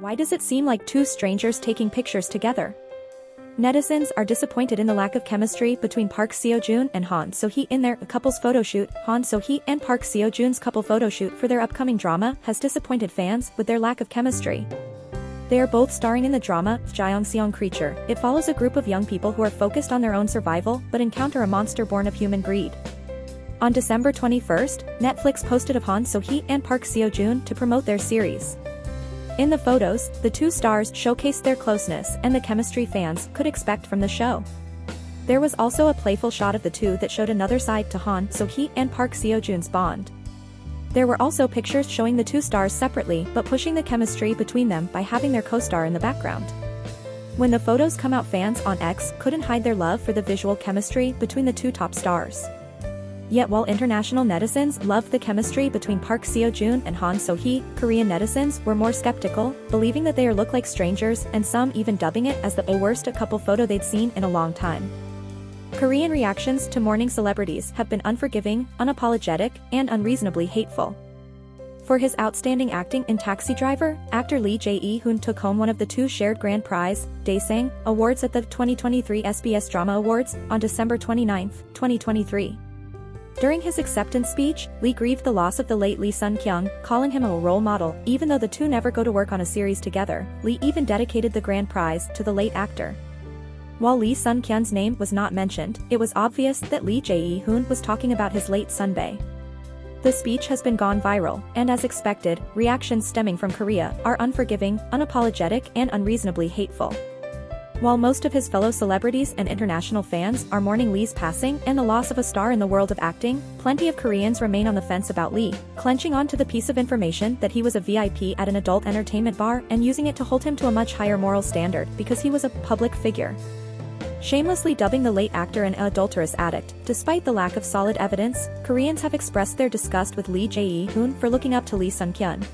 Why does it seem like two strangers taking pictures together? Netizens are disappointed in the lack of chemistry between Park Seo-joon and Han So-hee in their couple's photoshoot. Han So-hee and Park Seo-joon's couple photoshoot for their upcoming drama has disappointed fans with their lack of chemistry. They are both starring in the drama, Jaeong Creature. It follows a group of young people who are focused on their own survival but encounter a monster born of human greed. On December 21st, Netflix posted of Han So-hee and Park Seo-joon to promote their series. In the photos, the two stars showcased their closeness and the chemistry fans could expect from the show. There was also a playful shot of the two that showed another side to Han So-hee and Park Seo-joon's bond. There were also pictures showing the two stars separately but pushing the chemistry between them by having their co-star in the background. When the photos come out fans on X couldn't hide their love for the visual chemistry between the two top stars. Yet while international netizens loved the chemistry between Park Seo-joon and Han So-hee, Korean netizens were more skeptical, believing that they look like strangers and some even dubbing it as the worst couple photo they'd seen in a long time. Korean reactions to mourning celebrities have been unforgiving, unapologetic, and unreasonably hateful. For his outstanding acting in Taxi Driver, actor Lee Je-hoon took home one of the two shared grand prize, Daesang, awards at the 2023 SBS Drama Awards on December 29, 2023. During his acceptance speech, Lee grieved the loss of the late Lee Sun-kyun, calling him a role model, even though the two never go to work on a series together. Lee even dedicated the grand prize to the late actor. While Lee Sun-kyun's name was not mentioned, it was obvious that Lee Je-hoon was talking about his late Sunbae. The speech has been gone viral, and as expected, reactions stemming from Korea are unforgiving, unapologetic and unreasonably hateful. While most of his fellow celebrities and international fans are mourning Lee's passing and the loss of a star in the world of acting, plenty of Koreans remain on the fence about Lee, clenching on to the piece of information that he was a VIP at an adult entertainment bar and using it to hold him to a much higher moral standard because he was a public figure. Shamelessly dubbing the late actor an adulterous addict, despite the lack of solid evidence, Koreans have expressed their disgust with Lee Je-hoon for looking up to Lee Sun-kyun.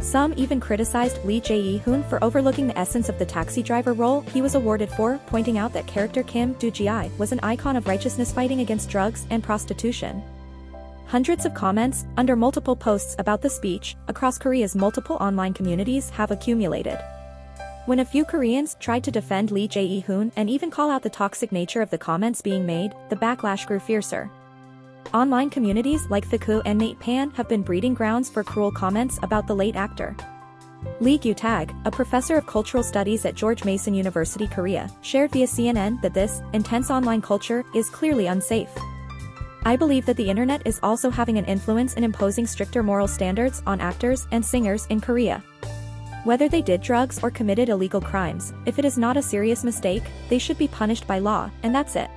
Some even criticized Lee Je-hoon for overlooking the essence of the taxi driver role he was awarded for, pointing out that character Kim Do-gi was an icon of righteousness fighting against drugs and prostitution. Hundreds of comments, under multiple posts about the speech, across Korea's multiple online communities have accumulated. When a few Koreans tried to defend Lee Je-hoon and even call out the toxic nature of the comments being made, the backlash grew fiercer. Online communities like theqoo and Nate Pan have been breeding grounds for cruel comments about the late actor. Lee Gyu-tag, a professor of cultural studies at George Mason University Korea, shared via CNN that this intense online culture is clearly unsafe. I believe that the internet is also having an influence in imposing stricter moral standards on actors and singers in Korea. Whether they did drugs or committed illegal crimes, if it is not a serious mistake, they should be punished by law, and that's it.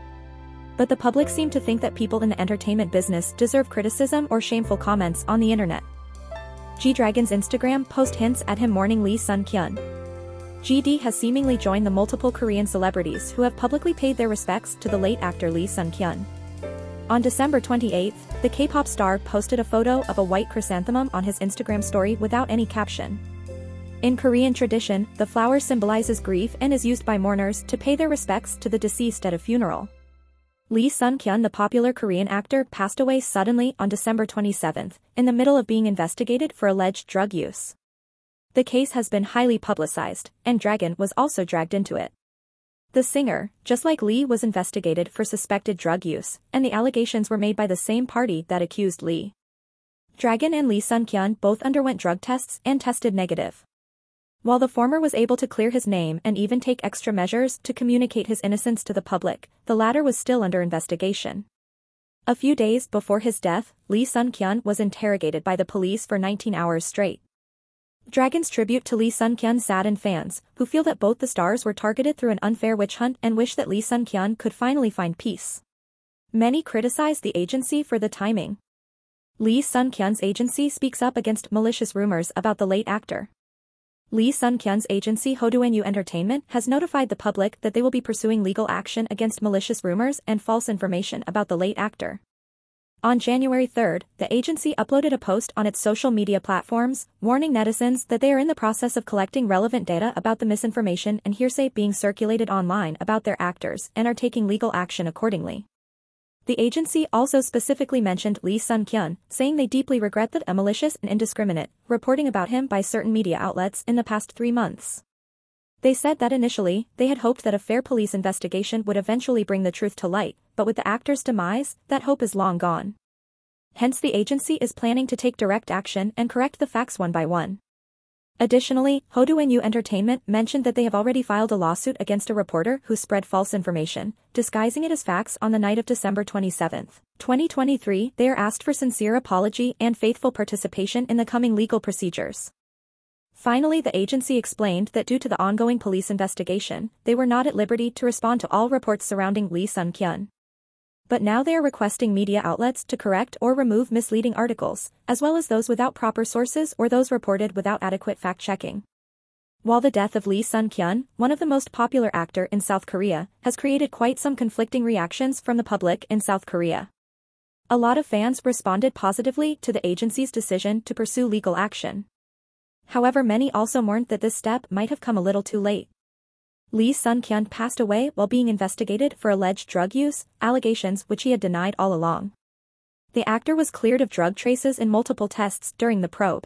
But the public seem to think that people in the entertainment business deserve criticism or shameful comments on the internet. G-Dragon's Instagram post hints at him mourning Lee Sun-kyun. GD has seemingly joined the multiple Korean celebrities who have publicly paid their respects to the late actor Lee Sun-kyun. On December 28, the K-pop star posted a photo of a white chrysanthemum on his Instagram story without any caption. In Korean tradition, the flower symbolizes grief and is used by mourners to pay their respects to the deceased at a funeral. Lee Sun-kyun the popular Korean actor passed away suddenly on December 27, in the middle of being investigated for alleged drug use. The case has been highly publicized, and Dragon was also dragged into it. The singer, just like Lee was investigated for suspected drug use, and the allegations were made by the same party that accused Lee. Dragon and Lee Sun-kyun both underwent drug tests and tested negative. While the former was able to clear his name and even take extra measures to communicate his innocence to the public, the latter was still under investigation. A few days before his death, Lee Sun-kyun was interrogated by the police for 19 hours straight. Dragon's tribute to Lee Sun-kyun saddened fans, who feel that both the stars were targeted through an unfair witch hunt and wish that Lee Sun-kyun could finally find peace. Many criticize the agency for the timing. Lee Sun-kyun's agency speaks up against malicious rumors about the late actor. Lee Sun-kyun's agency Hodu&U Entertainment has notified the public that they will be pursuing legal action against malicious rumors and false information about the late actor. On January 3, the agency uploaded a post on its social media platforms, warning netizens that they are in the process of collecting relevant data about the misinformation and hearsay being circulated online about their actors and are taking legal action accordingly. The agency also specifically mentioned Lee Sun-kyun, saying they deeply regret that a malicious and indiscriminate reporting about him by certain media outlets in the past three months. They said that initially, they had hoped that a fair police investigation would eventually bring the truth to light, but with the actor's demise, that hope is long gone. Hence the agency is planning to take direct action and correct the facts one by one. Additionally, Hodu&U Entertainment mentioned that they have already filed a lawsuit against a reporter who spread false information, disguising it as facts on the night of December 27, 2023. They are asked for sincere apology and faithful participation in the coming legal procedures. Finally the agency explained that due to the ongoing police investigation, they were not at liberty to respond to all reports surrounding Lee Sun-kyun. But now they are requesting media outlets to correct or remove misleading articles, as well as those without proper sources or those reported without adequate fact-checking. While the death of Lee Sun-kyun, one of the most popular actor in South Korea, has created quite some conflicting reactions from the public in South Korea. A lot of fans responded positively to the agency's decision to pursue legal action. However many also mourned that this step might have come a little too late. Lee Sun-kyun passed away while being investigated for alleged drug use, allegations which he had denied all along. The actor was cleared of drug traces in multiple tests during the probe.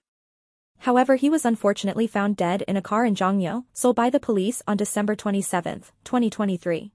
However he was unfortunately found dead in a car in Jongno, Seoul by the police on December 27, 2023.